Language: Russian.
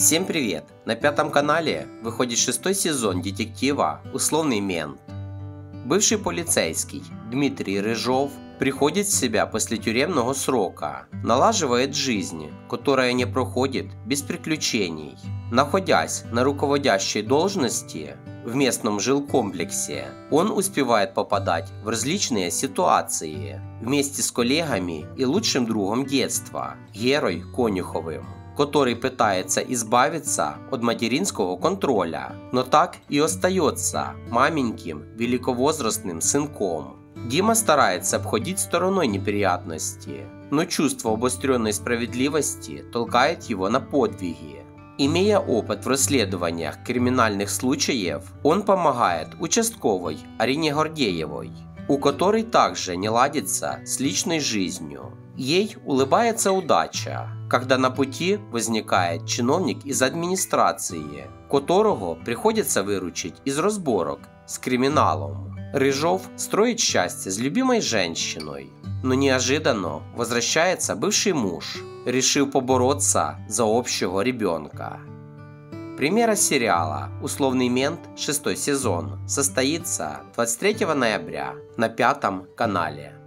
Всем привет! На пятом канале выходит шестой сезон детектива «Условный мент». Бывший полицейский Дмитрий Рыжов приходит в себя после тюремного срока, налаживает жизнь, которая не проходит без приключений. Находясь на руководящей должности в местном жилкомплексе, он успевает попадать в различные ситуации вместе с коллегами и лучшим другом детства Герой Конюховым который пытается избавиться от материнского контроля, но так и остается маменьким великовозрастным сынком. Дима старается обходить стороной неприятности, но чувство обостренной справедливости толкает его на подвиги. Имея опыт в расследованиях криминальных случаев, он помогает участковой Арине Гордеевой, у которой также не ладится с личной жизнью. Ей улыбается удача, когда на пути возникает чиновник из администрации, которого приходится выручить из разборок с криминалом. Рыжов строит счастье с любимой женщиной, но неожиданно возвращается бывший муж, решив побороться за общего ребенка. Премьера сериала «Условный мент» шестой сезон состоится 23 ноября на пятом канале.